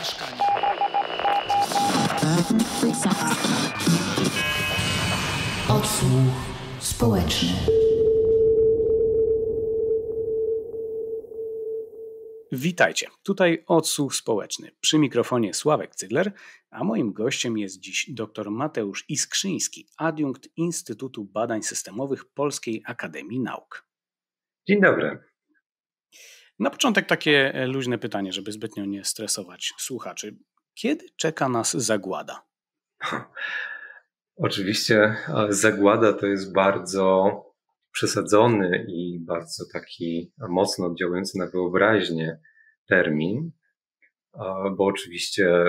mieszkania. Odsłuch społeczny. Witajcie, tutaj odsłuch społeczny. Przy mikrofonie Sławek Cydler, a moim gościem jest dziś dr Mateusz Iskrzyński, adiunkt Instytutu Badań Systemowych Polskiej Akademii Nauk. Dzień dobry. Na początek takie e, luźne pytanie, żeby zbytnio nie stresować słuchaczy. Kiedy czeka nas zagłada? Oczywiście zagłada to jest bardzo przesadzony i bardzo taki mocno oddziałujący na wyobraźnię termin, bo oczywiście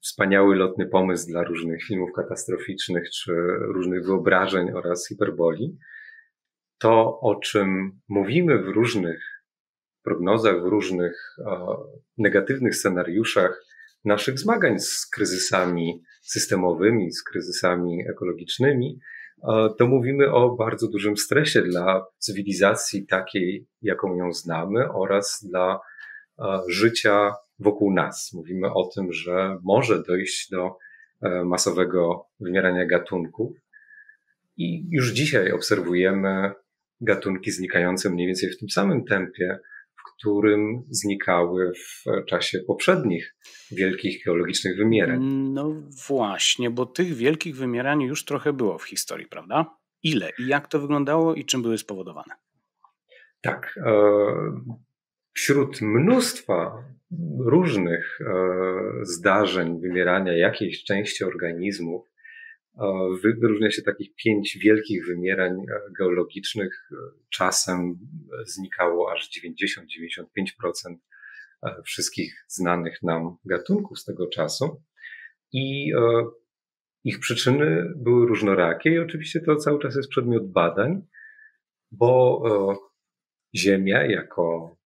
wspaniały lotny pomysł dla różnych filmów katastroficznych czy różnych wyobrażeń oraz hiperboli. To, o czym mówimy w różnych prognozach, w różnych negatywnych scenariuszach naszych zmagań z kryzysami systemowymi, z kryzysami ekologicznymi, to mówimy o bardzo dużym stresie dla cywilizacji takiej, jaką ją znamy oraz dla życia wokół nas. Mówimy o tym, że może dojść do e, masowego wymierania gatunków i już dzisiaj obserwujemy gatunki znikające mniej więcej w tym samym tempie, którym znikały w czasie poprzednich wielkich geologicznych wymierań. No właśnie, bo tych wielkich wymierań już trochę było w historii, prawda? Ile i jak to wyglądało i czym były spowodowane? Tak. E, wśród mnóstwa różnych e, zdarzeń wymierania jakiejś części organizmów Wyróżnia się takich pięć wielkich wymierań e, geologicznych. Czasem znikało aż 90-95% e, wszystkich znanych nam gatunków z tego czasu. I e, ich przyczyny były różnorakie i oczywiście to cały czas jest przedmiot badań, bo Ziemia jako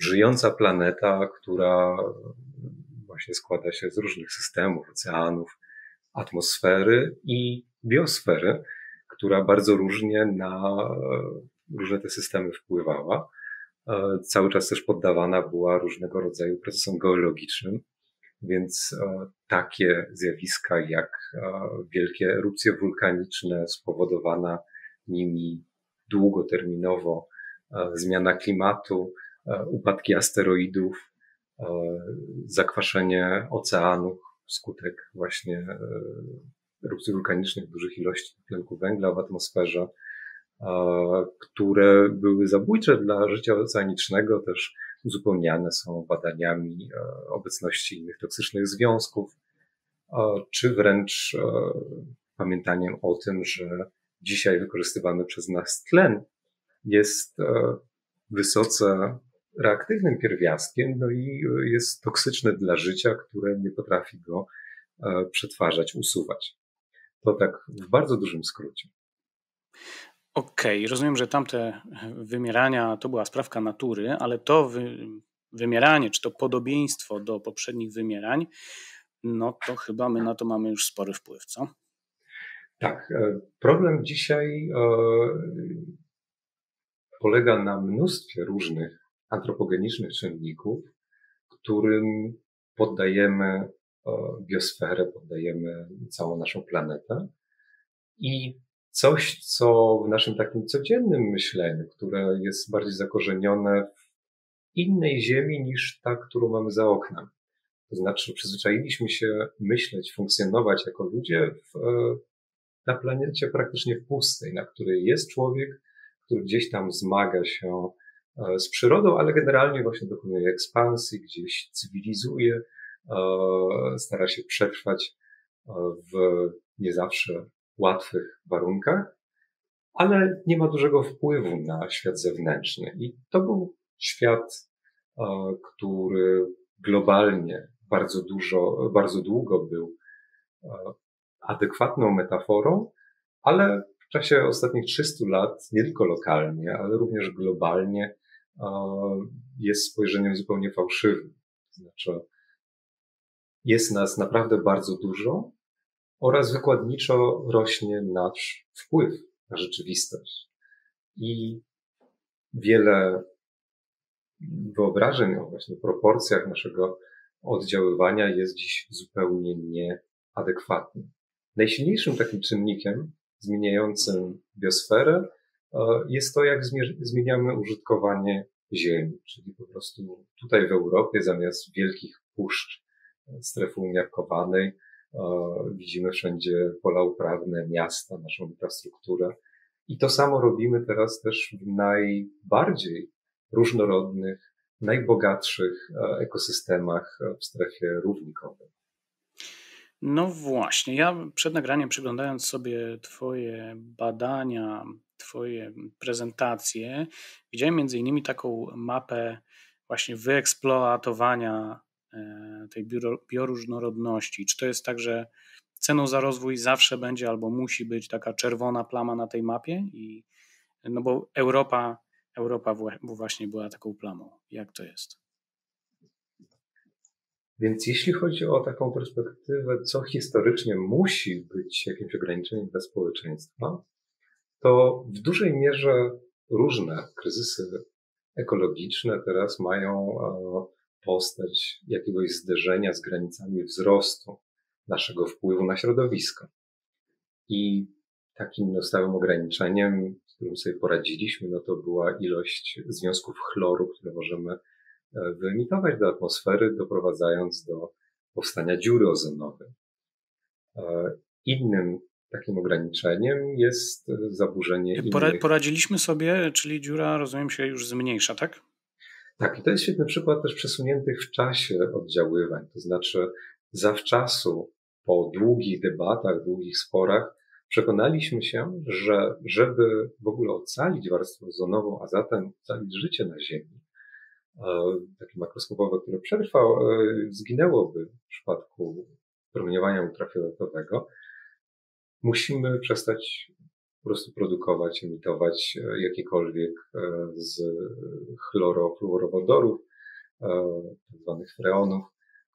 żyjąca planeta, która właśnie składa się z różnych systemów, oceanów, atmosfery i biosfery, która bardzo różnie na e, różne te systemy wpływała. E, cały czas też poddawana była różnego rodzaju procesom geologicznym, więc e, takie zjawiska jak wielkie erupcje wulkaniczne spowodowana nimi długoterminowo zmiana klimatu, upadki asteroidów, zakwaszenie oceanów, wskutek właśnie e, erupcji wulkanicznych, dużych ilości tlenku węgla w atmosferze, które były zabójcze dla życia oceanicznego, też uzupełniane są badaniami e, obecności innych toksycznych związków, czy wręcz e, pamiętaniem o tym, że dzisiaj wykorzystywany przez nas tlen jest wysoce reaktywnym pierwiastkiem, no i jest toksyczne dla życia, które nie potrafi go e, przetwarzać, usuwać. To tak w bardzo dużym skrócie. Okej, okay, rozumiem, że tamte wymierania to była sprawka natury, ale to wy, wymieranie, czy to podobieństwo do poprzednich wymierań, no to chyba my na to mamy już spory wpływ, co? Tak. E, problem dzisiaj e, polega na mnóstwie różnych antropogenicznych czynników, którym poddajemy e, biosferę, poddajemy całą naszą planetę. I coś, co w naszym takim codziennym myśleniu, które jest bardziej zakorzenione w innej ziemi niż ta, którą mamy za oknem. To znaczy, przyzwyczailiśmy się myśleć, funkcjonować jako ludzie w, e, na planecie praktycznie pustej, na której jest człowiek, który gdzieś tam zmaga się z przyrodą, ale generalnie właśnie dokonuje ekspansji, gdzieś cywilizuje, e, stara się przetrwać e, w nie zawsze łatwych warunkach, ale nie ma dużego wpływu na świat zewnętrzny. I to był świat, który globalnie bardzo dużo, bardzo długo był adekwatną metaforą, ale w czasie ostatnich 300 lat, nie tylko lokalnie, ale również globalnie, jest spojrzeniem zupełnie fałszywym. To znaczy, jest nas naprawdę bardzo dużo oraz wykładniczo rośnie nasz wpływ na rzeczywistość. I wiele wyobrażeń o właśnie proporcjach naszego oddziaływania jest dziś zupełnie nieadekwatny. Najsilniejszym takim czynnikiem zmieniającym biosferę jest to, jak zmieniamy użytkowanie ziemi, czyli po prostu tutaj w Europie zamiast wielkich puszcz e, strefy umiarkowanej e, widzimy wszędzie pola uprawne, miasta, naszą infrastrukturę. I to samo robimy teraz też w najbardziej różnorodnych, najbogatszych ekosystemach w strefie równikowej. No właśnie, ja przed nagraniem przyglądając sobie Twoje badania, Twoje prezentacje, widziałem między innymi taką mapę właśnie wyeksploatowania e, tej bioróżnorodności. Czy to jest tak, że ceną za rozwój zawsze będzie albo musi być taka czerwona plama na tej mapie? I, no bo Europa, Europa właśnie była taką plamą. Jak to jest? Więc jeśli chodzi o taką perspektywę, co historycznie musi być jakimś ograniczeniem dla społeczeństwa, to w dużej mierze różne kryzysy ekologiczne teraz mają e, postać jakiegoś zderzenia z granicami wzrostu naszego wpływu na środowisko. I takim stałym ograniczeniem, z którym sobie poradziliśmy, no to była ilość związków chloru, które możemy E, wyemitować do atmosfery, doprowadzając do powstania dziury ozonowej. E, innym takim ograniczeniem jest zaburzenie. Innych... Poradziliśmy sobie, czyli dziura, rozumiem, się już zmniejsza, tak? Tak, i to jest świetny przykład też przesuniętych w czasie oddziaływań. To znaczy, zawczasu, po długich debatach, długich sporach, przekonaliśmy się, że żeby w ogóle ocalić warstwę ozonową, a zatem ocalić życie na Ziemi, takie makroskopowe, które przetrwa, e, zginęłoby w przypadku promieniowania ultrafioletowego, musimy przestać po prostu produkować, emitować e, jakiekolwiek e, z chlorofluorowodorów, tak zwanych freonów,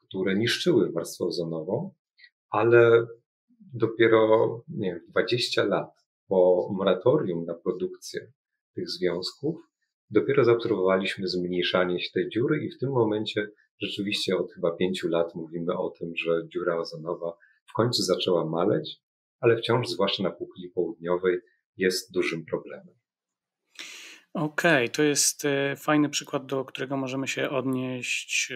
które niszczyły warstwę ozonową, ale dopiero nie wiem, 20 lat po moratorium na produkcję tych związków dopiero zaobserwowaliśmy zmniejszanie się tej dziury i w tym momencie rzeczywiście od chyba pięciu lat mówimy o tym, że dziura ozonowa w końcu zaczęła maleć, ale wciąż, zwłaszcza na półkuli południowej, jest dużym problemem. Okej, okay, to jest e, fajny przykład, do którego możemy się odnieść,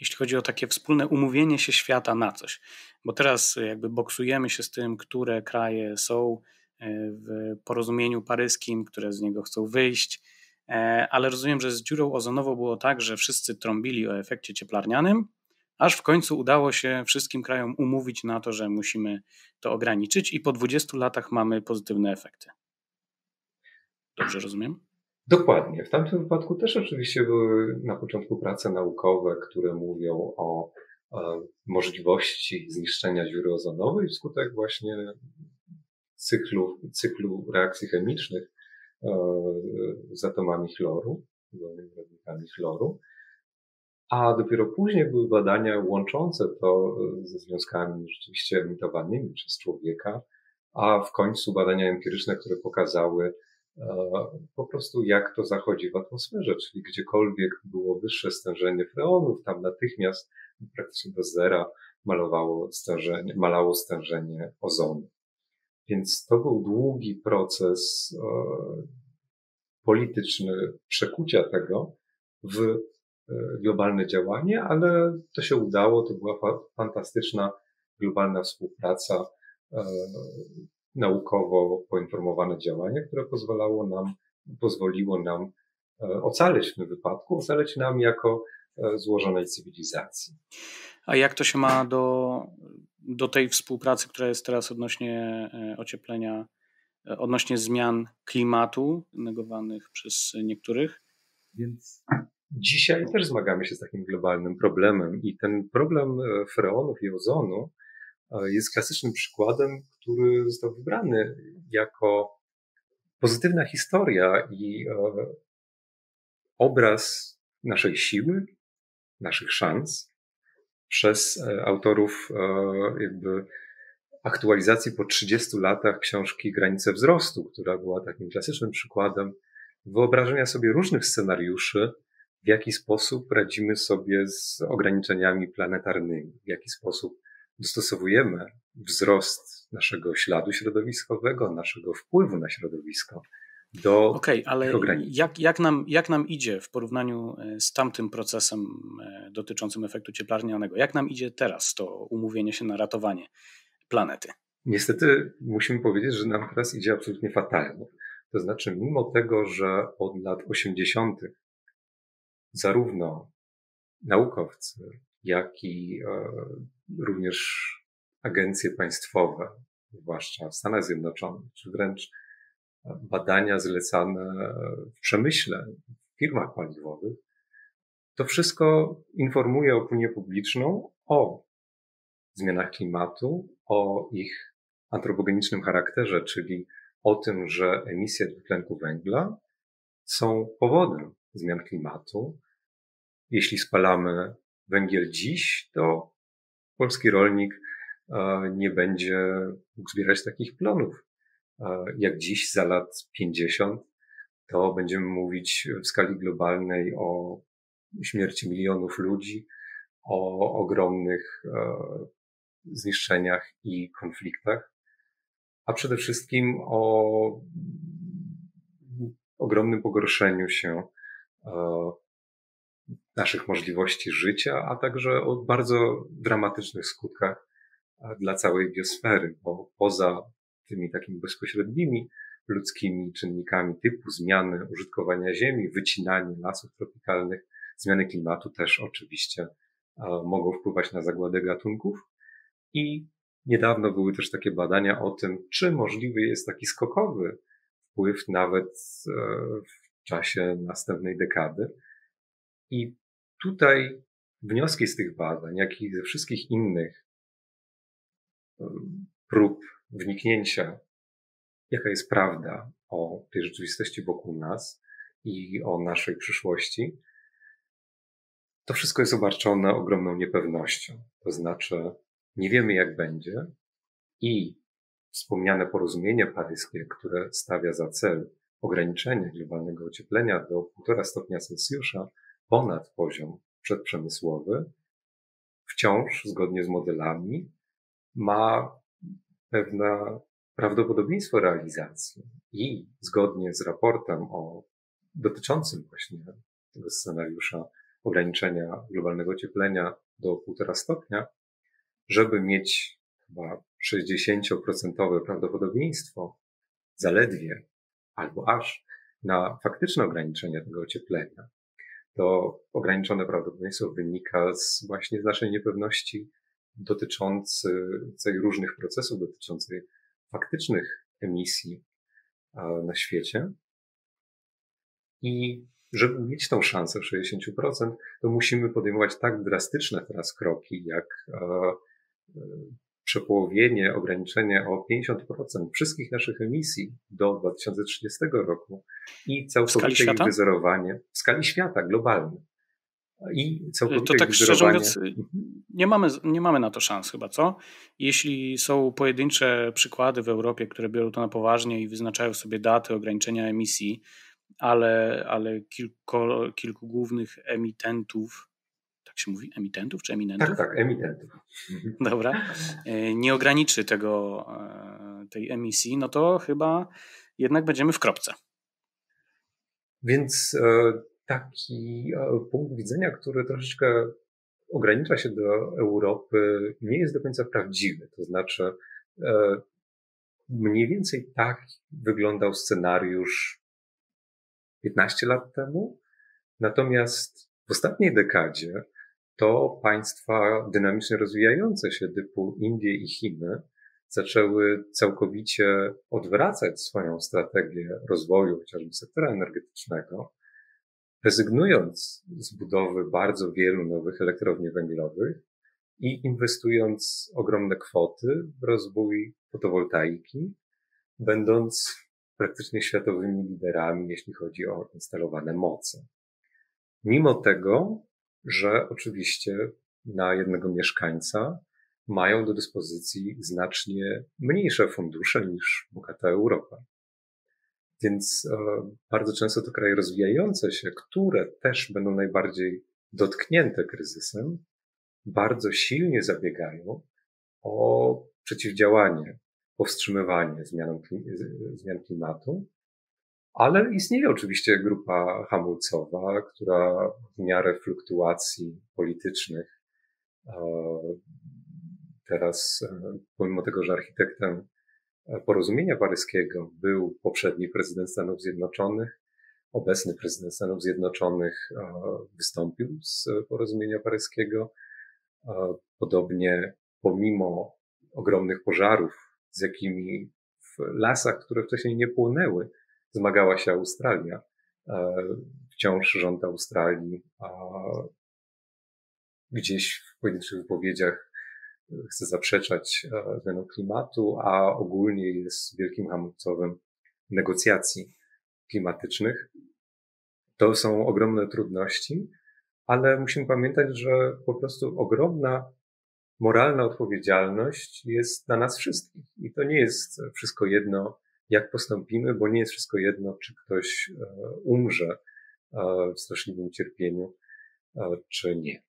jeśli chodzi o takie wspólne umówienie się świata na coś. Bo teraz jakby boksujemy się z tym, które kraje są w porozumieniu paryskim, które z niego chcą wyjść. E, ale rozumiem, że z dziurą ozonową było tak, że wszyscy trąbili o efekcie cieplarnianym, aż w końcu udało się wszystkim krajom umówić na to, że musimy to ograniczyć, i po 20 latach mamy pozytywne efekty. Dobrze rozumiem? Dokładnie. W tamtym wypadku też oczywiście były na początku prace naukowe, które mówią o, o możliwości zniszczenia dziury ozonowej wskutek właśnie cyklu, cyklu reakcji chemicznych e, z atomami chloru, rodnikami chloru. A dopiero później były badania łączące to ze związkami rzeczywiście emitowanymi przez człowieka, a w końcu badania empiryczne, które pokazały e, po prostu jak to zachodzi w atmosferze, czyli gdziekolwiek było wyższe stężenie freonów, tam natychmiast praktycznie do zera malowało stężenie, malało stężenie ozonu. Więc to był długi proces e, polityczny przekucia tego w e, globalne działanie, ale to się udało. To była fantastyczna globalna współpraca, e, naukowo poinformowane działanie, które pozwalało nam, pozwoliło nam ocalić w tym wypadku, ocalić nam jako złożonej cywilizacji. A jak to się ma do do tej współpracy, która jest teraz odnośnie e, ocieplenia, e, odnośnie zmian klimatu negowanych przez niektórych. Więc dzisiaj też zmagamy się z takim globalnym problemem i ten problem e, freonów i ozonu jest klasycznym przykładem, który został wybrany jako pozytywna historia i obraz naszej siły, naszych szans, przez e, autorów e, jakby aktualizacji po 30 latach książki Granice wzrostu, która była takim klasycznym przykładem wyobrażenia sobie różnych scenariuszy, w jaki sposób radzimy sobie z ograniczeniami planetarnymi, w jaki sposób dostosowujemy wzrost naszego śladu środowiskowego, naszego wpływu na środowisko do Okej, okay, ale jak, jak, nam, jak nam idzie w porównaniu e, z tamtym procesem e, dotyczącym efektu cieplarnianego? Jak nam idzie teraz to umówienie się na ratowanie planety? Niestety musimy powiedzieć, że nam teraz idzie absolutnie fatalnie. To znaczy, mimo tego, że od lat 80. zarówno naukowcy, jak i e, również agencje państwowe, zwłaszcza w Stanach Zjednoczonych, czy wręcz badania zlecane w przemyśle, w firmach paliwowych, to wszystko informuje opinię publiczną o zmianach klimatu, o ich antropogenicznym charakterze, czyli o tym, że emisje dwutlenku węgla są powodem zmian klimatu. Jeśli spalamy węgiel dziś, to polski rolnik e, nie będzie mógł zbierać takich plonów jak dziś, za lat 50, to będziemy mówić w skali globalnej o śmierci milionów ludzi, o ogromnych e, zniszczeniach i konfliktach, a przede wszystkim o ogromnym pogorszeniu się e, naszych możliwości życia, a także o bardzo dramatycznych skutkach e, dla całej biosfery, bo poza tymi takimi bezpośrednimi ludzkimi czynnikami typu zmiany użytkowania ziemi, wycinanie lasów tropikalnych, zmiany klimatu też oczywiście mogą wpływać na zagładę gatunków. I niedawno były też takie badania o tym, czy możliwy jest taki skokowy wpływ nawet e, w czasie następnej dekady. I tutaj wnioski z tych badań, jak i ze wszystkich innych prób wniknięcia, jaka jest prawda o tej rzeczywistości wokół nas i o naszej przyszłości, to wszystko jest obarczone ogromną niepewnością. To znaczy, nie wiemy jak będzie i wspomniane porozumienie paryskie, które stawia za cel ograniczenie globalnego ocieplenia do 1,5 stopnia Celsjusza ponad poziom przedprzemysłowy, wciąż, zgodnie z modelami, ma pewne prawdopodobieństwo realizacji i zgodnie z raportem o dotyczącym właśnie tego scenariusza ograniczenia globalnego ocieplenia do 1,5 stopnia, żeby mieć chyba 60% prawdopodobieństwo zaledwie albo aż na faktyczne ograniczenie tego ocieplenia. To ograniczone prawdopodobieństwo wynika z właśnie z naszej niepewności dotyczącej różnych procesów, dotyczącej faktycznych emisji na świecie. I żeby mieć tą szansę 60%, to musimy podejmować tak drastyczne teraz kroki, jak przepołowienie, ograniczenie o 50% wszystkich naszych emisji do 2030 roku i całkowite ich wyzerowanie w skali świata globalnej. I to tak szczerze mówiąc, nie mamy, nie mamy na to szans chyba, co? Jeśli są pojedyncze przykłady w Europie, które biorą to na poważnie i wyznaczają sobie daty ograniczenia emisji, ale, ale kilku głównych emitentów, się mówi, emitentów czy eminentów? Tak, tak, emitentów. Mhm. Dobra. E, nie ograniczy tego, e, tej emisji, no to chyba jednak będziemy w kropce. Więc e, taki punkt widzenia, który troszeczkę ogranicza się do Europy, nie jest do końca prawdziwy. To znaczy, mniej więcej tak wyglądał scenariusz 15 lat temu. Natomiast w ostatniej dekadzie to państwa dynamicznie rozwijające się typu Indie i Chiny zaczęły całkowicie odwracać swoją strategię rozwoju chociażby sektora energetycznego rezygnując z budowy bardzo wielu nowych elektrowni węglowych i inwestując ogromne kwoty w rozwój fotowoltaiki, będąc praktycznie światowymi liderami, jeśli chodzi o instalowane moce. Mimo tego, że oczywiście na jednego mieszkańca mają do dyspozycji znacznie mniejsze fundusze niż bogata Europa. Więc bardzo często to kraje rozwijające się, które też będą najbardziej dotknięte kryzysem, bardzo silnie zabiegają o przeciwdziałanie, powstrzymywanie zmian, zmian klimatu, ale istnieje oczywiście grupa hamulcowa, która w miarę fluktuacji politycznych e, teraz, e, pomimo tego, że architektem porozumienia paryskiego był poprzedni prezydent Stanów Zjednoczonych, obecny prezydent Stanów Zjednoczonych e, wystąpił z porozumienia paryskiego. Podobnie, pomimo ogromnych pożarów, z jakimi w lasach, które wcześniej nie płonęły, zmagała się Australia. E, wciąż rząd Australii gdzieś w pojedynczych wypowiedziach chce zaprzeczać e, zmianom klimatu, a ogólnie jest wielkim hamulcowym negocjacji klimatycznych. To są ogromne trudności, ale musimy pamiętać, że po prostu ogromna moralna odpowiedzialność jest na nas wszystkich. I to nie jest wszystko jedno, jak postąpimy, bo nie jest wszystko jedno, czy ktoś e, umrze e, w straszliwym cierpieniu, e, czy nie.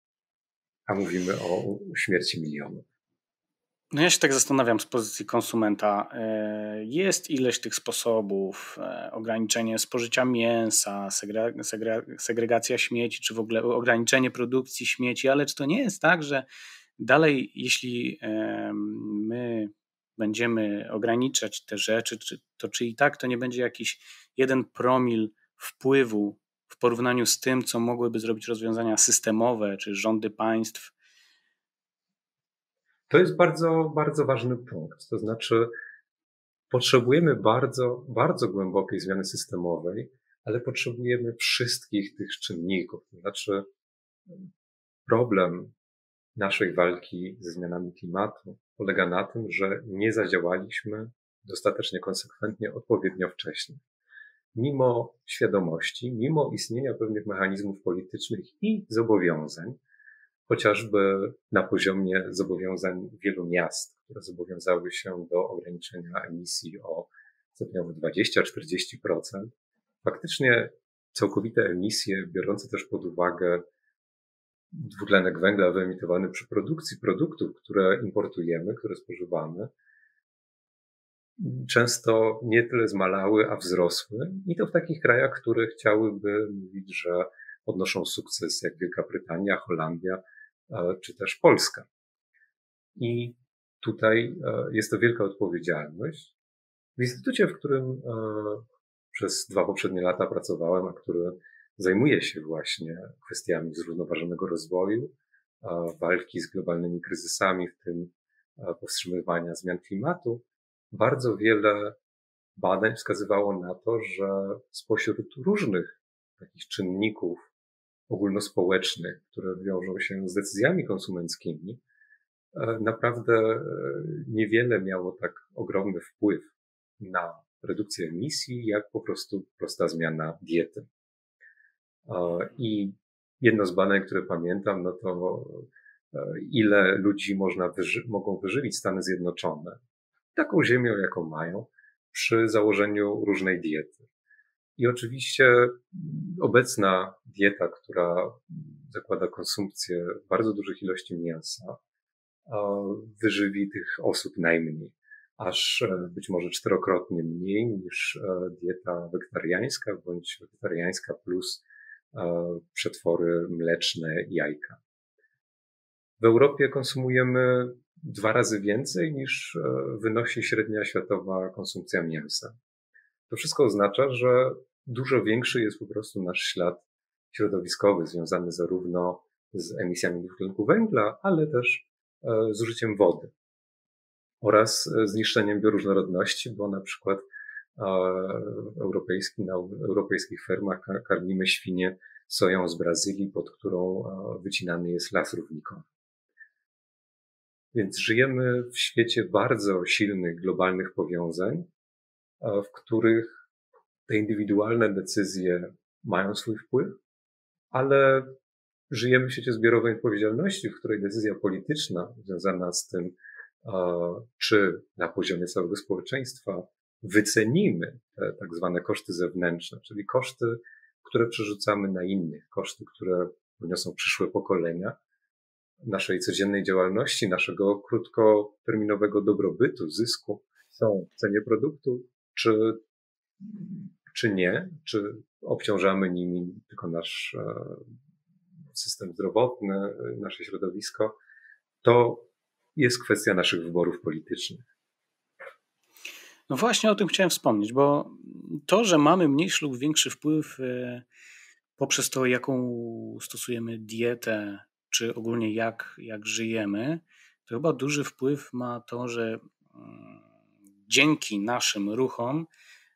A mówimy o śmierci milionów. No ja się tak zastanawiam z pozycji konsumenta. Jest ileś tych sposobów, ograniczenie spożycia mięsa, segregacja śmieci, czy w ogóle ograniczenie produkcji śmieci, ale czy to nie jest tak, że dalej, jeśli my będziemy ograniczać te rzeczy, to czy i tak to nie będzie jakiś jeden promil wpływu w porównaniu z tym, co mogłyby zrobić rozwiązania systemowe czy rządy państw? To jest bardzo, bardzo ważny punkt. To znaczy, potrzebujemy bardzo, bardzo głębokiej zmiany systemowej, ale potrzebujemy wszystkich tych czynników. To znaczy, problem naszej walki ze zmianami klimatu polega na tym, że nie zadziałaliśmy dostatecznie konsekwentnie, odpowiednio wcześnie. Mimo świadomości, mimo istnienia pewnych mechanizmów politycznych i zobowiązań, chociażby na poziomie zobowiązań wielu miast, które zobowiązały się do ograniczenia emisji o stopniowo 20-40%, faktycznie całkowite emisje, biorące też pod uwagę dwutlenek węgla wyemitowany przy produkcji produktów, które importujemy, które spożywamy, często nie tyle zmalały, a wzrosły. I to w takich krajach, które chciałyby mówić, że odnoszą sukces, jak Wielka Brytania, Holandia, e, czy też Polska. I tutaj e, jest to wielka odpowiedzialność. W instytucie, w którym e, przez dwa poprzednie lata pracowałem, a który zajmuje się właśnie kwestiami zrównoważonego rozwoju, walki z globalnymi kryzysami, w tym powstrzymywania zmian klimatu, bardzo wiele badań wskazywało na to, że spośród różnych takich czynników ogólnospołecznych, które wiążą się z decyzjami konsumenckimi, naprawdę niewiele miało tak ogromny wpływ na redukcję emisji, jak po prostu prosta zmiana diety. I jedno z badań, które pamiętam, no to e, ile ludzi można wyży mogą wyżywić Stany Zjednoczone taką ziemią, jaką mają, przy założeniu różnej diety. I oczywiście obecna dieta, która zakłada konsumpcję bardzo dużych ilości mięsa, wyżywi tych osób najmniej, aż e, być może czterokrotnie mniej niż e, dieta wegetariańska bądź wegetariańska plus E, przetwory mleczne, jajka. W Europie konsumujemy dwa razy więcej niż e, wynosi średnia światowa konsumpcja mięsa. To wszystko oznacza, że dużo większy jest po prostu nasz ślad środowiskowy, związany zarówno z emisjami dwutlenku węgla, ale też e, z użyciem wody oraz z niszczeniem bioróżnorodności, bo na przykład europejski, na europejskich fermach karmimy świnie soją z Brazylii, pod którą wycinany jest las równikowy. Więc żyjemy w świecie bardzo silnych globalnych powiązań, w których te indywidualne decyzje mają swój wpływ, ale żyjemy w świecie zbiorowej odpowiedzialności, w której decyzja polityczna związana z tym, czy na poziomie całego społeczeństwa wycenimy te tak zwane koszty zewnętrzne, czyli koszty, które przerzucamy na innych, koszty, które poniosą przyszłe pokolenia, naszej codziennej działalności, naszego krótkoterminowego dobrobytu, zysku są w cenie produktu, czy, czy nie, czy obciążamy nimi tylko nasz e, system zdrowotny, nasze środowisko, to jest kwestia naszych wyborów politycznych. No właśnie o tym chciałem wspomnieć, bo to, że mamy mniejszy lub większy wpływ e, poprzez to, jaką stosujemy dietę, czy ogólnie jak, jak żyjemy, to chyba duży wpływ ma to, że mm, dzięki naszym ruchom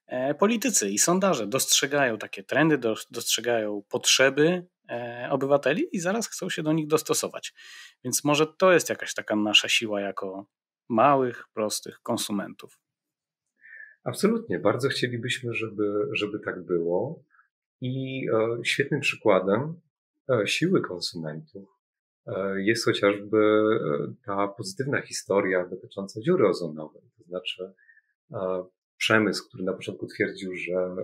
e, politycy i sondaże dostrzegają takie trendy, dostrzegają potrzeby e, obywateli i zaraz chcą się do nich dostosować. Więc może to jest jakaś taka nasza siła jako małych, prostych konsumentów. Absolutnie. Bardzo chcielibyśmy, żeby, żeby tak było. I e, świetnym przykładem siły konsumentów E, jest chociażby e, ta pozytywna historia dotycząca dziury ozonowej. To znaczy, e, przemysł, który na początku twierdził, że,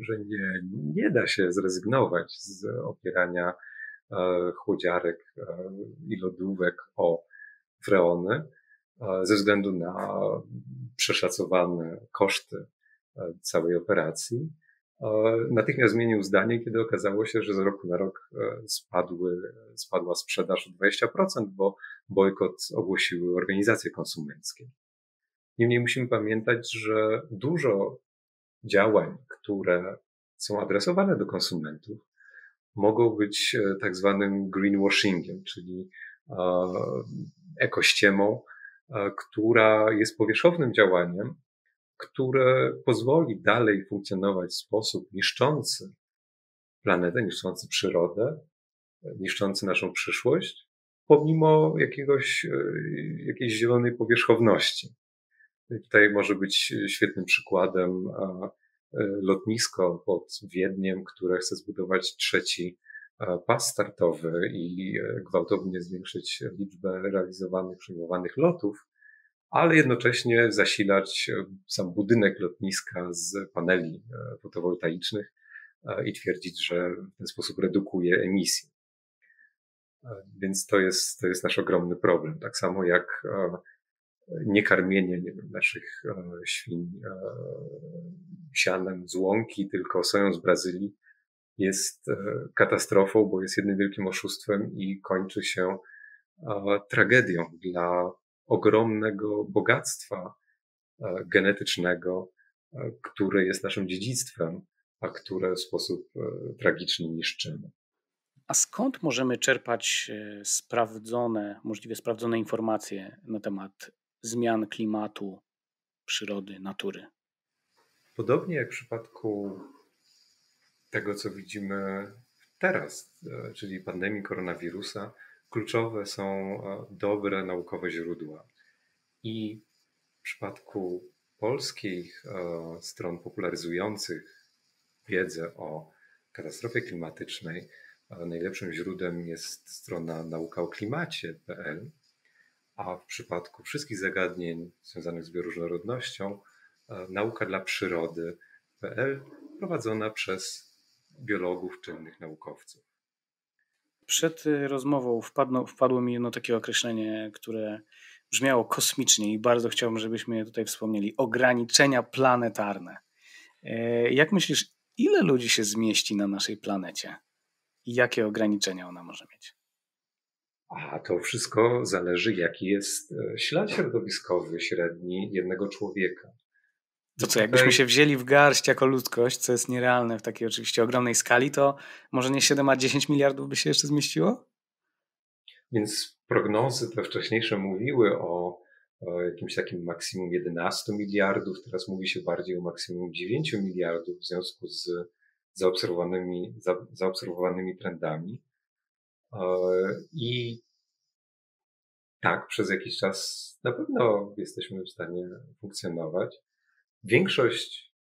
że nie, nie da się zrezygnować z opierania chłodziarek i lodówek o freony, ze względu na przeszacowane koszty całej operacji, natychmiast zmienił zdanie, kiedy okazało się, że z roku na rok e, spadły, spadła sprzedaż o 20%, bo bojkot ogłosiły organizacje konsumenckie. Niemniej musimy pamiętać, że dużo działań, które są adresowane do konsumentów, mogą być e, tak zwanym greenwashingiem, czyli e, ekościemą, która jest powierzchownym działaniem, które pozwoli dalej funkcjonować w sposób niszczący planetę, niszczący przyrodę, niszczący naszą przyszłość, pomimo jakiegoś, e, jakiejś zielonej powierzchowności. Tutaj może być świetnym przykładem e, lotnisko pod Wiedniem, które chce zbudować trzeci pas startowy i e, gwałtownie zwiększyć liczbę realizowanych, przyjmowanych lotów, ale jednocześnie zasilać e, sam budynek lotniska z paneli e, fotowoltaicznych i twierdzić, że w ten sposób redukuje emisję. Więc to jest, to jest nasz ogromny problem. Tak samo jak niekarmienie nie naszych świń sianem z łąki, tylko soją z Brazylii jest katastrofą, bo jest jednym wielkim oszustwem i kończy się tragedią dla ogromnego bogactwa e, genetycznego, e, które jest naszym dziedzictwem, a które w sposób e, tragiczny niszczymy. A skąd możemy czerpać sprawdzone, możliwie sprawdzone informacje na temat zmian klimatu, przyrody, natury? Podobnie jak w przypadku tego, co widzimy teraz, czyli pandemii koronawirusa, kluczowe są e, dobre naukowe źródła. I w przypadku polskich e, stron popularyzujących wiedzę o katastrofie klimatycznej, e, najlepszym źródłem jest strona naukaoklimacie.pl, a w przypadku wszystkich zagadnień związanych z bioróżnorodnością, nauka dla przyrody.pl prowadzona przez biologów, czynnych naukowców. Przed y, rozmową wpadło, wpadło mi jedno takie określenie, które brzmiało kosmicznie i bardzo chciałbym, żebyśmy je tutaj wspomnieli. Ograniczenia planetarne. E, jak myślisz, ile ludzi się zmieści na naszej planecie? I jakie ograniczenia ona może mieć? A to wszystko zależy, jaki jest e, ślad środowiskowy średni jednego człowieka. To co, jakbyśmy się wzięli w garść jako ludzkość, co jest nierealne w takiej oczywiście ogromnej skali, to może nie 7, a 10 miliardów by się jeszcze zmieściło? Więc prognozy te wcześniejsze mówiły o, o jakimś takim maksimum 11 miliardów, teraz mówi się bardziej o maksimum 9 miliardów w związku z zaobserwowanymi, za, zaobserwowanymi trendami. E, I tak, przez jakiś czas na pewno jesteśmy w stanie funkcjonować. Większość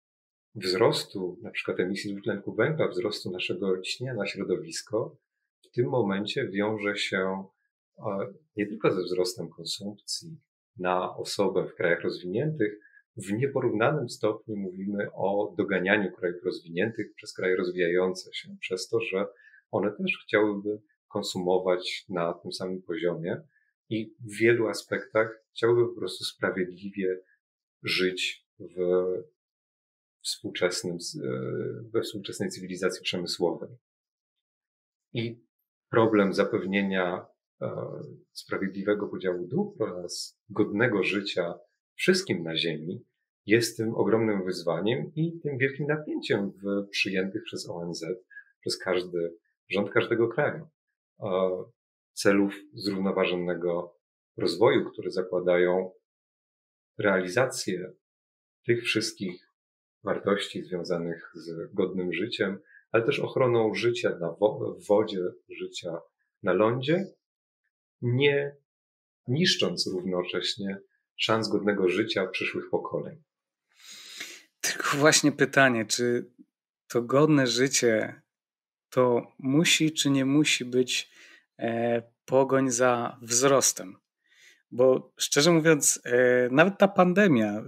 wzrostu, na przykład emisji dwutlenku węgla, wzrostu naszego ciśnienia na środowisko, w tym momencie wiąże się e, nie tylko ze wzrostem konsumpcji na osobę w krajach rozwiniętych, w nieporównanym stopniu mówimy o doganianiu krajów rozwiniętych przez kraje rozwijające się, przez to, że one też chciałyby konsumować na tym samym poziomie i w wielu aspektach chciałyby po prostu sprawiedliwie żyć w współczesnym, we współczesnej cywilizacji przemysłowej. I problem zapewnienia e, sprawiedliwego podziału dóbr oraz godnego życia wszystkim na Ziemi jest tym ogromnym wyzwaniem i tym wielkim napięciem w przyjętych przez ONZ, przez każdy rząd każdego kraju celów zrównoważonego rozwoju, które zakładają realizację tych wszystkich wartości związanych z godnym życiem, ale też ochroną życia na wo w wodzie, życia na lądzie, nie niszcząc równocześnie szans godnego życia przyszłych pokoleń. Tylko właśnie pytanie, czy to godne życie to musi czy nie musi być e, pogoń za wzrostem? Bo szczerze mówiąc, e, nawet ta pandemia e,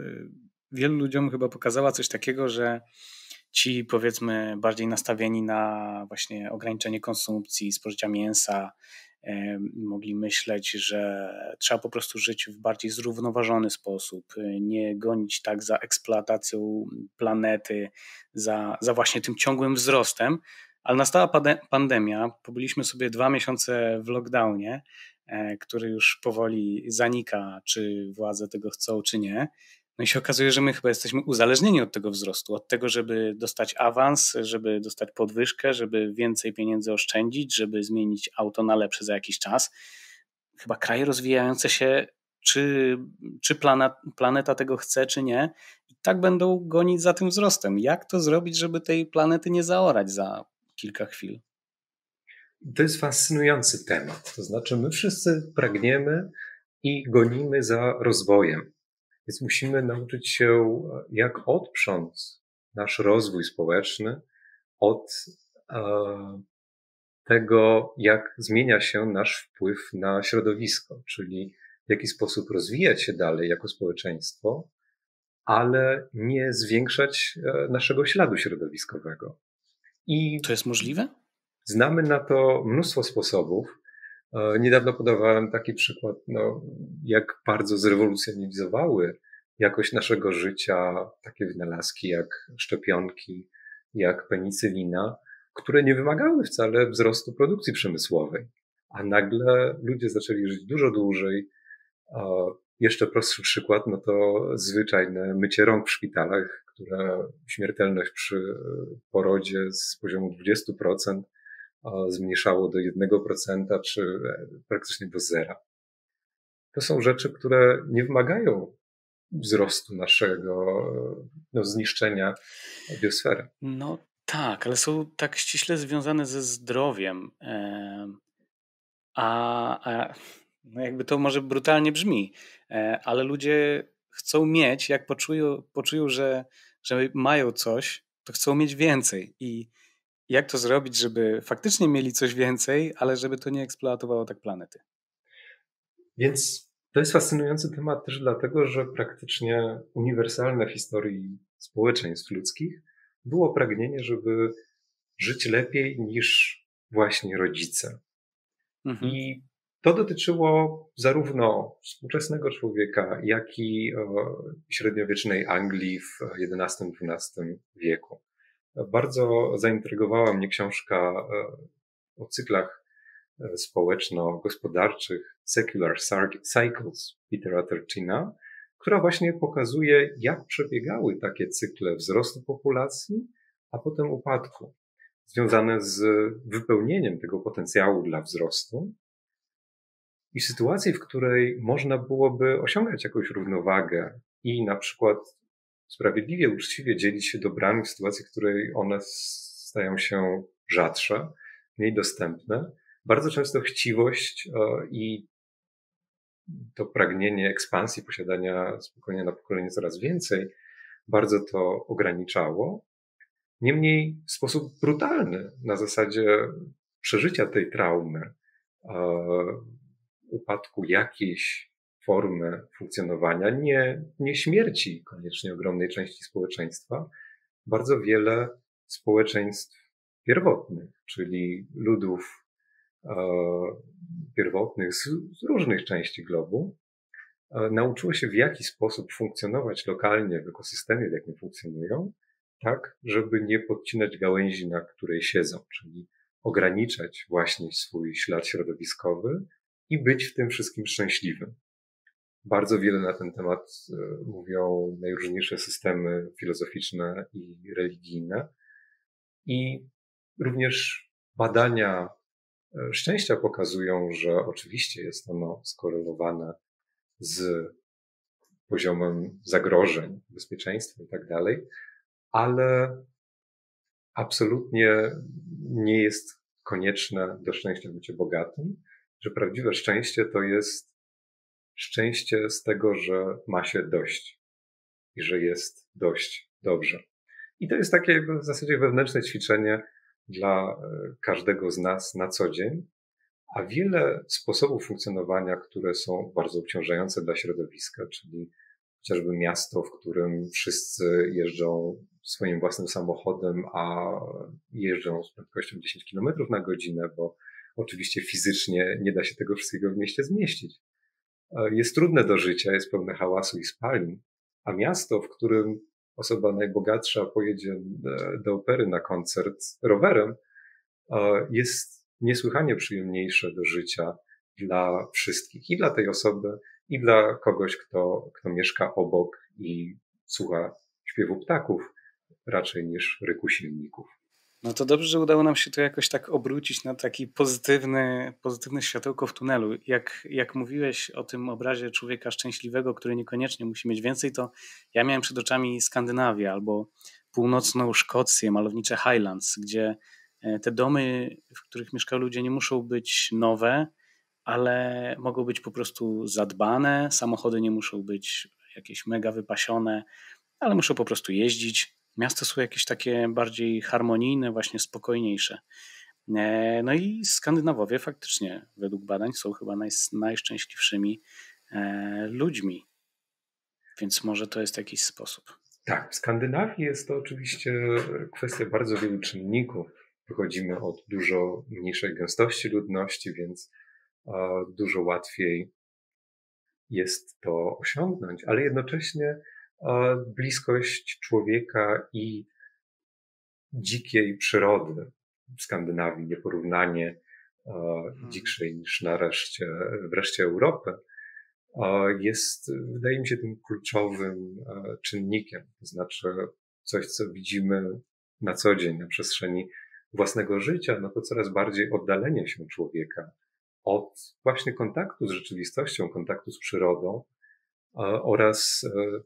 wielu ludziom chyba pokazała coś takiego, że ci powiedzmy bardziej nastawieni na właśnie ograniczenie konsumpcji, spożycia mięsa, mogli myśleć, że trzeba po prostu żyć w bardziej zrównoważony sposób, nie gonić tak za eksploatacją planety, za, za właśnie tym ciągłym wzrostem. Ale nastała pandemia, pobyliśmy sobie dwa miesiące w lockdownie, e, który już powoli zanika, czy władze tego chcą, czy nie. No i się okazuje, że my chyba jesteśmy uzależnieni od tego wzrostu, od tego, żeby dostać awans, żeby dostać podwyżkę, żeby więcej pieniędzy oszczędzić, żeby zmienić auto na lepsze za jakiś czas. Chyba kraje rozwijające się, czy, czy planet, planeta tego chce, czy nie, i tak będą gonić za tym wzrostem. Jak to zrobić, żeby tej planety nie zaorać za kilka chwil? To jest fascynujący temat. To znaczy, my wszyscy pragniemy i gonimy za rozwojem. Więc musimy nauczyć się, jak odprząc nasz rozwój społeczny od e, tego, jak zmienia się nasz wpływ na środowisko, czyli w jaki sposób rozwijać się dalej jako społeczeństwo, ale nie zwiększać e, naszego śladu środowiskowego. I to jest możliwe? Znamy na to mnóstwo sposobów. E, niedawno podawałem taki przykład, no, jak bardzo zrewolucjonizowały jakość naszego życia takie wynalazki jak szczepionki, jak penicylina, które nie wymagały wcale wzrostu produkcji przemysłowej. A nagle ludzie zaczęli żyć dużo dłużej. Jeszcze prostszy przykład, no to zwyczajne mycie rąk w szpitalach, które śmiertelność przy porodzie z poziomu 20% zmniejszało do 1% czy praktycznie do zera. To są rzeczy, które nie wymagają wzrostu naszego, no, zniszczenia biosfery. No tak, ale są tak ściśle związane ze zdrowiem. A, a no jakby to może brutalnie brzmi, e, ale ludzie chcą mieć, jak poczują, poczują że, że mają coś, to chcą mieć więcej. I jak to zrobić, żeby faktycznie mieli coś więcej, ale żeby to nie eksploatowało tak planety? Więc to jest fascynujący temat też dlatego, że praktycznie uniwersalne w historii społeczeństw ludzkich było pragnienie, żeby żyć lepiej niż właśnie rodzice. Mhm. I to dotyczyło zarówno współczesnego człowieka, jak i średniowiecznej Anglii w XI-XII wieku. Bardzo zaintrygowała mnie książka e, o cyklach e, społeczno-gospodarczych Secular Cycles Petera Turchina, która właśnie pokazuje, jak przebiegały takie cykle wzrostu populacji, a potem upadku, związane z wypełnieniem tego potencjału dla wzrostu i sytuacji, w której można byłoby osiągać jakąś równowagę i na przykład sprawiedliwie, uczciwie dzielić się dobrami w sytuacji, w której one stają się rzadsze, mniej dostępne. Bardzo często chciwość e, i to pragnienie ekspansji, posiadania spokojnie na pokolenie coraz więcej, bardzo to ograniczało. Niemniej w sposób brutalny, na zasadzie przeżycia tej traumy, e, upadku jakiejś formy funkcjonowania, nie, nie śmierci koniecznie ogromnej części społeczeństwa, bardzo wiele społeczeństw pierwotnych, czyli ludów e, pierwotnych z, z różnych części globu, e, nauczyło się w jaki sposób funkcjonować lokalnie w ekosystemie, w jakim funkcjonują, tak, żeby nie podcinać gałęzi, na której siedzą, czyli ograniczać właśnie swój ślad środowiskowy i być w tym wszystkim szczęśliwym. Bardzo wiele na ten temat e, mówią najróżniejsze systemy filozoficzne i religijne. I również badania e, szczęścia pokazują, że oczywiście jest ono skorelowane z poziomem zagrożeń, bezpieczeństwa i tak dalej, ale absolutnie nie jest konieczne do szczęścia bycie bogatym, że prawdziwe szczęście to jest szczęście z tego, że ma się dość i że jest dość dobrze. I to jest takie w zasadzie wewnętrzne ćwiczenie dla e, każdego z nas na co dzień, a wiele sposobów funkcjonowania, które są bardzo obciążające dla środowiska, czyli chociażby miasto, w którym wszyscy jeżdżą swoim własnym samochodem, a jeżdżą z prędkością 10 km na godzinę, bo oczywiście fizycznie nie da się tego wszystkiego w mieście zmieścić. E, jest trudne do życia, jest pełne hałasu i spalin, a miasto, w którym osoba najbogatsza pojedzie e, do opery na koncert rowerem, e, jest niesłychanie przyjemniejsze do życia dla wszystkich i dla tej osoby, i dla kogoś, kto, kto mieszka obok i słucha śpiewu ptaków raczej niż ryku silników. No to dobrze, że udało nam się to jakoś tak obrócić na taki pozytywny, pozytywne światełko w tunelu. Jak, jak mówiłeś o tym obrazie człowieka szczęśliwego, który niekoniecznie musi mieć więcej, to ja miałem przed oczami Skandynawię albo północną Szkocję, malownicze Highlands, gdzie e, te domy, w których mieszkają ludzie, nie muszą być nowe, ale mogą być po prostu zadbane. Samochody nie muszą być jakieś mega wypasione, ale muszą po prostu jeździć Miasta są jakieś takie bardziej harmonijne, właśnie spokojniejsze. E, no i Skandynawowie faktycznie, według badań, są chyba naj, najszczęśliwszymi e, ludźmi. Więc może to jest jakiś sposób. Tak, w Skandynawii jest to oczywiście kwestia bardzo wielu czynników. Wychodzimy od dużo mniejszej gęstości ludności, więc dużo łatwiej jest to osiągnąć, ale jednocześnie bliskość człowieka i dzikiej przyrody w Skandynawii, nieporównanie mhm. dzikszej niż na reszcie, w reszcie Europy, jest, wydaje mi się, tym kluczowym czynnikiem. To znaczy coś, co widzimy na co dzień na przestrzeni własnego życia, no to coraz bardziej oddalenie się człowieka od właśnie kontaktu z rzeczywistością, kontaktu z przyrodą oraz e,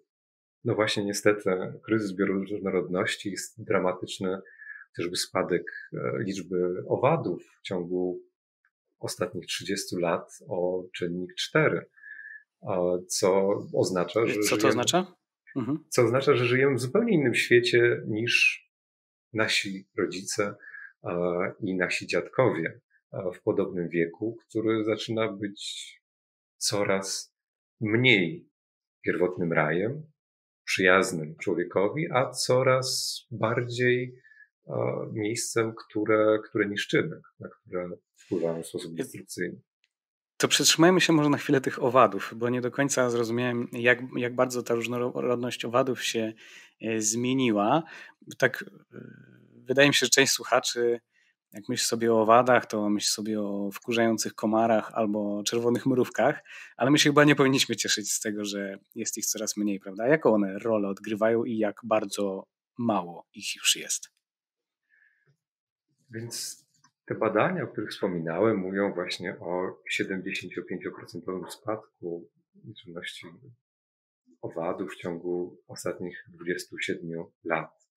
no właśnie, niestety, kryzys bioróżnorodności jest dramatyczny, chociażby spadek e, liczby owadów w ciągu ostatnich 30 lat o czynnik 4, co oznacza, że. Co żyjemy, to oznacza? Mhm. Co oznacza, że żyjemy w zupełnie innym świecie niż nasi rodzice i nasi dziadkowie w podobnym wieku, który zaczyna być coraz mniej pierwotnym rajem, przyjaznym człowiekowi, a coraz bardziej e, miejscem, które, które niszczymy, na które wpływają w sposób destrukcyjny. To przetrzymajmy się może na chwilę tych owadów, bo nie do końca zrozumiałem, jak, jak bardzo ta różnorodność owadów się e, zmieniła. Tak, e, wydaje mi się, że część słuchaczy jak myśl sobie o owadach, to myśl sobie o wkurzających komarach albo czerwonych mrówkach, ale my się chyba nie powinniśmy cieszyć z tego, że jest ich coraz mniej, prawda? Jaką one rolę odgrywają i jak bardzo mało ich już jest? Więc te badania, o których wspominałem, mówią właśnie o 75% spadku liczebności owadów w ciągu ostatnich 27 lat.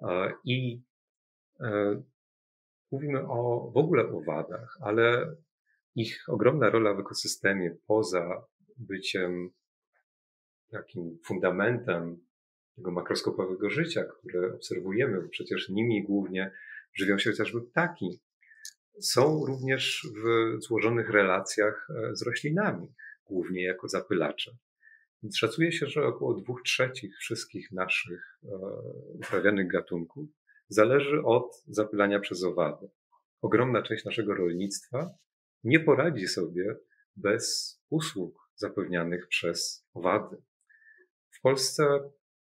E, I e, mówimy o, w ogóle o wadach, ale ich ogromna rola w ekosystemie poza byciem takim fundamentem tego makroskopowego życia, które obserwujemy, bo przecież nimi głównie żywią się chociażby ptaki, są również w złożonych relacjach e, z roślinami. głównie jako zapylacze. Szacuje się, że około dwóch trzecich wszystkich naszych e, uprawianych gatunków zależy od zapylania przez owady. Ogromna część naszego rolnictwa nie poradzi sobie bez usług zapewnianych przez owady. W Polsce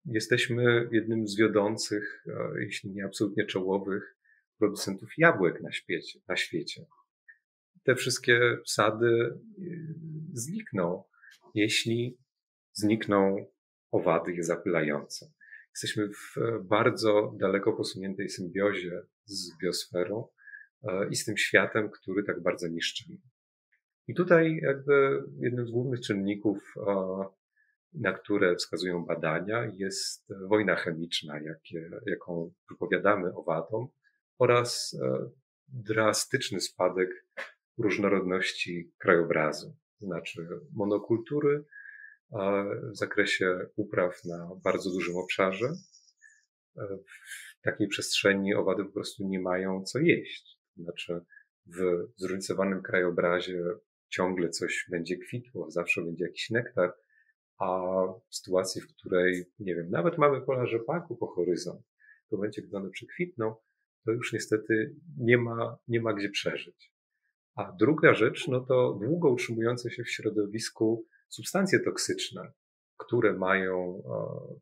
jesteśmy jednym z wiodących, e, jeśli nie absolutnie czołowych, producentów jabłek na świecie. Na świecie. Te wszystkie sady e, znikną, jeśli znikną owady je zapylające. Jesteśmy w e, bardzo daleko posuniętej symbiozie z biosferą i z tym światem, który tak bardzo niszczymy. I tutaj jakby jednym z głównych czynników na które wskazują badania, jest wojna chemiczna, jakie, jaką wypowiadamy owadom, oraz e, drastyczny spadek różnorodności krajobrazu, to znaczy monokultury w zakresie upraw na bardzo dużym obszarze. E, w takiej przestrzeni owady po prostu nie mają co jeść. To znaczy w zróżnicowanym krajobrazie ciągle coś będzie kwitło, zawsze będzie jakiś nektar, a w sytuacji, w której, nie wiem, nawet mamy pola rzepaku po horyzont, w momencie, gdy one przekwitną, to już niestety nie ma, nie ma gdzie przeżyć. A druga rzecz, no to długo utrzymujące się w środowisku substancje toksyczne, które mają e,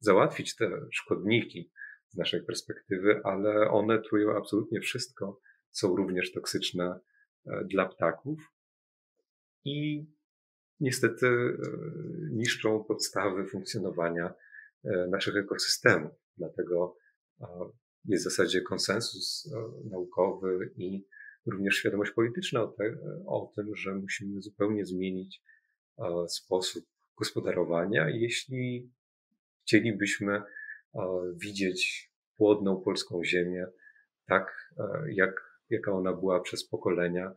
załatwić te szkodniki z naszej perspektywy, ale one trują absolutnie wszystko, są również toksyczne e, dla ptaków. I niestety e, niszczą podstawy funkcjonowania naszych ekosystemów. Dlatego jest w zasadzie konsensus naukowy i również świadomość polityczna o, te, o tym, że musimy zupełnie zmienić sposób gospodarowania, jeśli chcielibyśmy widzieć płodną polską ziemię tak, jak, jaka ona była przez pokolenia,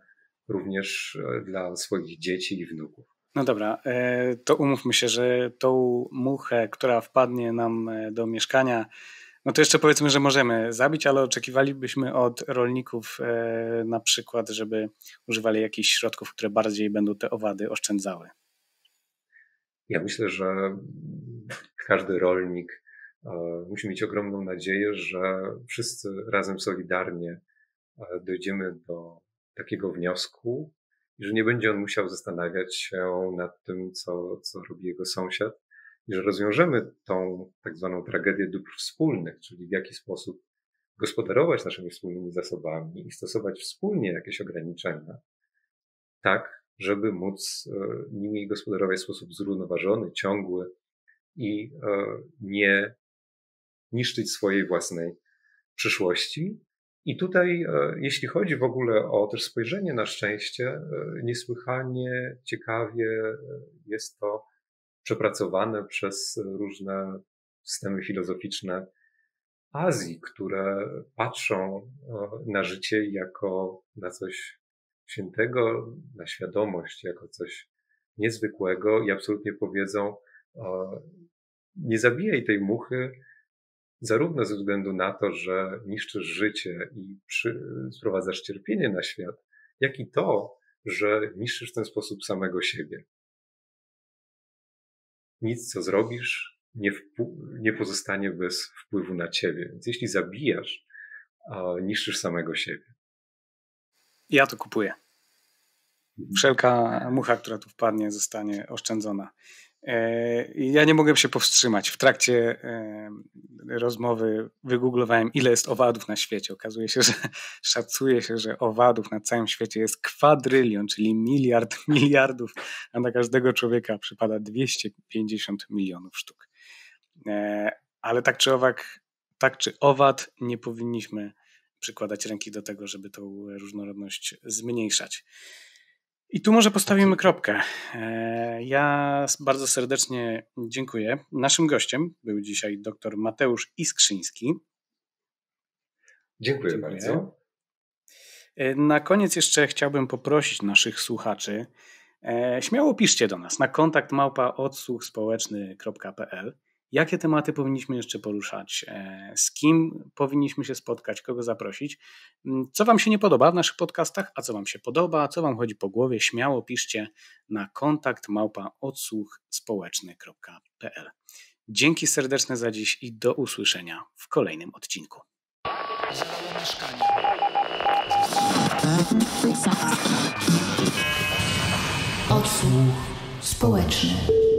również dla swoich dzieci i wnuków. No dobra, e, to umówmy się, że tą muchę, która wpadnie nam e, do mieszkania, no to jeszcze powiedzmy, że możemy zabić, ale oczekiwalibyśmy od rolników e, na przykład, żeby używali jakichś środków, które bardziej będą te owady oszczędzały. Ja myślę, że każdy rolnik musi mieć ogromną nadzieję, że wszyscy razem solidarnie dojdziemy do takiego wniosku, i że nie będzie on musiał zastanawiać się nad tym, co, co robi jego sąsiad, i że rozwiążemy tą tak zwaną tragedię dóbr wspólnych, czyli w jaki sposób gospodarować naszymi wspólnymi zasobami i stosować wspólnie jakieś ograniczenia, tak, żeby móc e, nimi gospodarować w sposób zrównoważony, ciągły i e, nie niszczyć swojej własnej przyszłości, i tutaj, e, jeśli chodzi w ogóle o też spojrzenie na szczęście, niesłychanie ciekawie jest to przepracowane przez różne systemy filozoficzne Azji, które patrzą na życie jako na coś świętego, na świadomość jako coś niezwykłego i absolutnie powiedzą, nie zabijaj tej muchy, zarówno ze względu na to, że niszczysz życie i przy, sprowadzasz cierpienie na świat, jak i to, że niszczysz w ten sposób samego siebie. Nic, co zrobisz, nie, nie pozostanie bez wpływu na ciebie. Więc jeśli zabijasz, niszczysz samego siebie. Ja to kupuję. Mhm. Wszelka mucha, która tu wpadnie, zostanie oszczędzona. E, ja nie mogłem się powstrzymać. W trakcie e, rozmowy wygooglowałem, ile jest owadów na świecie. Okazuje się, że szacuje się, że owadów na całym świecie jest kwadrylion, czyli miliard miliardów, a na każdego człowieka przypada 250 milionów sztuk. E, ale tak czy owak, tak czy owad, nie powinniśmy przykładać ręki do tego, żeby tą różnorodność zmniejszać. I tu może postawimy kropkę. E, ja bardzo serdecznie dziękuję. Naszym gościem był dzisiaj dr Mateusz Iskrzyński. Dziękuję, dziękuję, bardzo. E, na koniec jeszcze chciałbym poprosić naszych słuchaczy, e, śmiało piszcie do nas na kontakt małpa odsłuchspołeczny.pl jakie tematy powinniśmy jeszcze poruszać, e, z kim powinniśmy się spotkać, kogo zaprosić, mm, co Wam się nie podoba w naszych podcastach, a co Wam się podoba, co Wam chodzi po głowie, śmiało piszcie na kontakt małpa odsłuchspołeczny.pl. Dzięki serdeczne za dziś i do usłyszenia w kolejnym odcinku. Odsłuch społeczny.